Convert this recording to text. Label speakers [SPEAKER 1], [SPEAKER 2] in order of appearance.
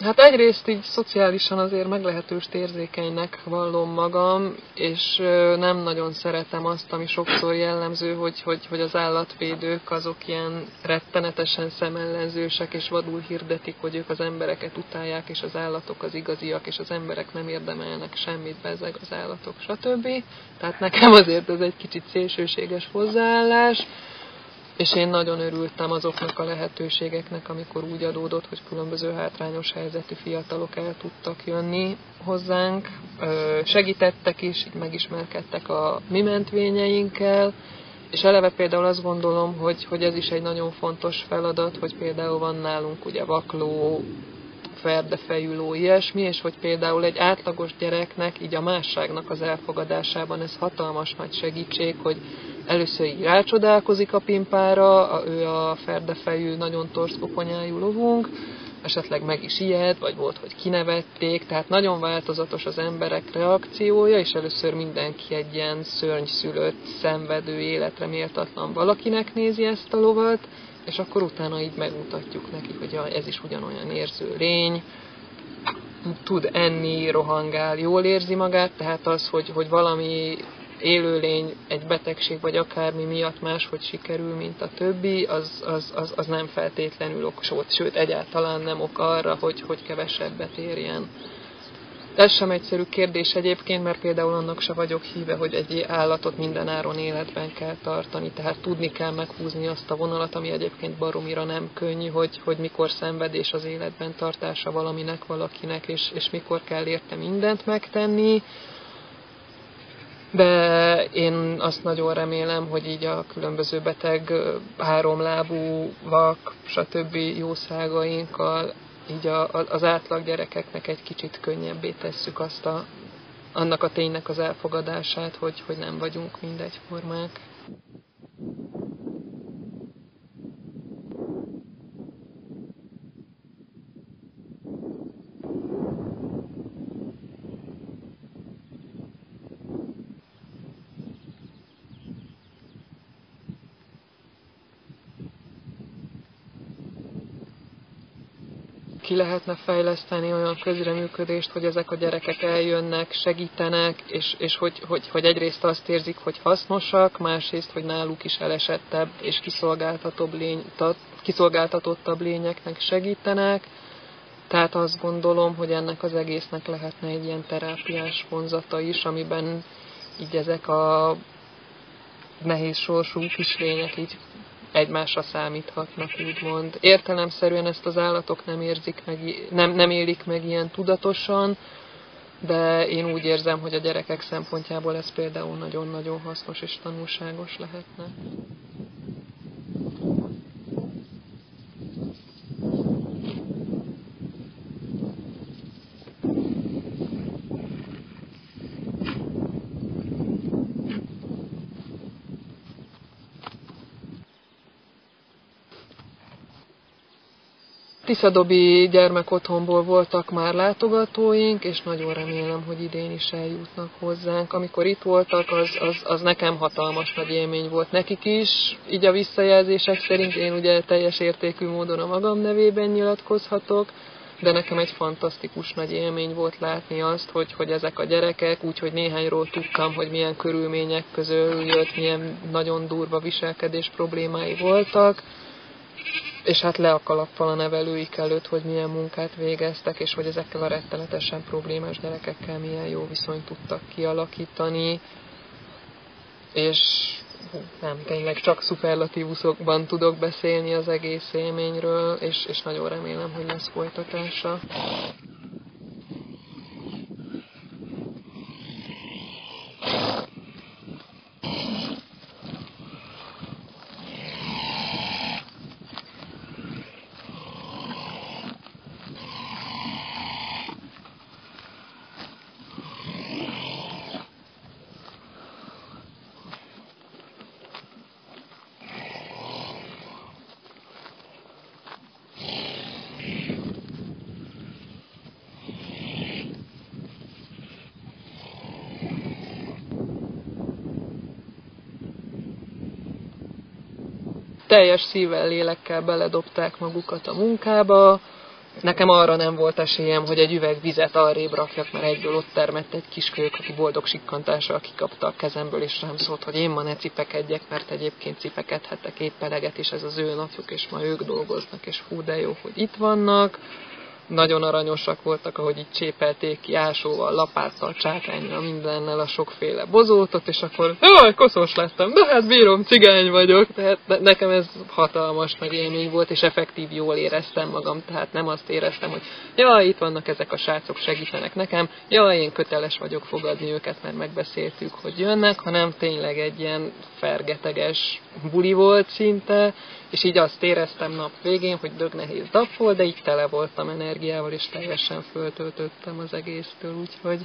[SPEAKER 1] Hát egyrészt így szociálisan azért meglehetőst érzékenynek vallom magam, és nem nagyon szeretem azt, ami sokszor jellemző, hogy, hogy, hogy az állatvédők azok ilyen rettenetesen szemellenzősek, és vadul hirdetik, hogy ők az embereket utálják, és az állatok az igaziak, és az emberek nem érdemelnek semmit, bezeg az állatok, stb. Tehát nekem azért ez egy kicsit szélsőséges hozzáállás. És én nagyon örültem azoknak a lehetőségeknek, amikor úgy adódott, hogy különböző hátrányos helyzetű fiatalok el tudtak jönni hozzánk, segítettek is, így megismerkedtek a mi mentvényeinkkel, és eleve például azt gondolom, hogy, hogy ez is egy nagyon fontos feladat, hogy például van nálunk ugye vakló, ferdefejüló, ilyesmi, és hogy például egy átlagos gyereknek, így a másságnak az elfogadásában ez hatalmas nagy segítség, hogy először így rácsodálkozik a pimpára, a, ő a ferdefejű, nagyon torsz koponyájú lovunk, esetleg meg is ijed, vagy volt, hogy kinevették, tehát nagyon változatos az emberek reakciója, és először mindenki egy ilyen szörnyszülött, szenvedő, életre méltatlan valakinek nézi ezt a lovat, és akkor utána így megmutatjuk neki, hogy ez is ugyanolyan érző lény, tud enni, rohangál, jól érzi magát, tehát az, hogy, hogy valami élőlény egy betegség vagy akármi miatt máshogy sikerül, mint a többi, az, az, az, az nem feltétlenül ok, sőt egyáltalán nem ok arra, hogy, hogy kevesebbet érjen. Ez sem egyszerű kérdés egyébként, mert például annak se vagyok híve, hogy egy állatot minden áron életben kell tartani, tehát tudni kell meghúzni azt a vonalat, ami egyébként baromira nem könnyű, hogy, hogy mikor szenvedés az életben tartása valaminek, valakinek, és, és mikor kell érte mindent megtenni. De én azt nagyon remélem, hogy így a különböző beteg, háromlábú, vak, stb. jószágainkkal így a, az átlag gyerekeknek egy kicsit könnyebbé tesszük azt a, annak a ténynek az elfogadását, hogy, hogy nem vagyunk mindegyformák. Ki lehetne fejleszteni olyan közreműködést, hogy ezek a gyerekek eljönnek, segítenek, és, és hogy, hogy, hogy egyrészt azt érzik, hogy hasznosak, másrészt, hogy náluk is elesettebb és kiszolgáltatóbb lény, kiszolgáltatottabb lényeknek segítenek. Tehát azt gondolom, hogy ennek az egésznek lehetne egy ilyen terápiás vonzata is, amiben így ezek a nehéz sorsú kis lények így egymásra számíthatnak, úgymond. Értelemszerűen ezt az állatok nem érzik meg, nem, nem élik meg ilyen tudatosan, de én úgy érzem, hogy a gyerekek szempontjából ez például nagyon-nagyon hasznos és tanulságos lehetne. Tiszadobi gyermekotthonból voltak már látogatóink, és nagyon remélem, hogy idén is eljutnak hozzánk. Amikor itt voltak, az, az, az nekem hatalmas nagy élmény volt nekik is. Így a visszajelzések szerint én ugye teljes értékű módon a magam nevében nyilatkozhatok, de nekem egy fantasztikus nagy élmény volt látni azt, hogy, hogy ezek a gyerekek, úgyhogy néhányról tudtam, hogy milyen körülmények közül jött, milyen nagyon durva viselkedés problémái voltak, és hát le a kalappal a nevelőik előtt, hogy milyen munkát végeztek, és hogy ezekkel a rettenetesen problémás gyerekekkel milyen jó viszonyt tudtak kialakítani, és nem, tényleg csak szuperlatívuszokban tudok beszélni az egész élményről, és, és nagyon remélem, hogy lesz folytatása. Teljes szívvel, lélekkel beledobták magukat a munkába, Nekem arra nem volt esélyem, hogy egy üveg vizet arrébb rakjak, mert egyből ott termett egy kiskölyök, aki boldog sikkantással kikapta a kezemből, és rám szólt, hogy én ma ne cipekedjek, mert egyébként cipekedhetek épp eleget, és ez az ő napjuk, és ma ők dolgoznak, és hú de jó, hogy itt vannak nagyon aranyosak voltak, ahogy így csépelték ki ásóval, lapáttal, csákányjal, mindennel a sokféle bozótot, és akkor jaj, koszos lettem, de hát bírom, cigány vagyok. Tehát nekem ez hatalmas nagy élmény volt, és effektív jól éreztem magam, tehát nem azt éreztem, hogy jaj, itt vannak ezek a srácok, segítenek nekem, jaj, én köteles vagyok fogadni őket, mert megbeszéltük, hogy jönnek, hanem tényleg egy ilyen fergeteges buli volt szinte, és így azt éreztem nap végén, hogy dög nehéz nap volt, de így tele voltam energiával, és teljesen föltöltöttem az egésztől, úgyhogy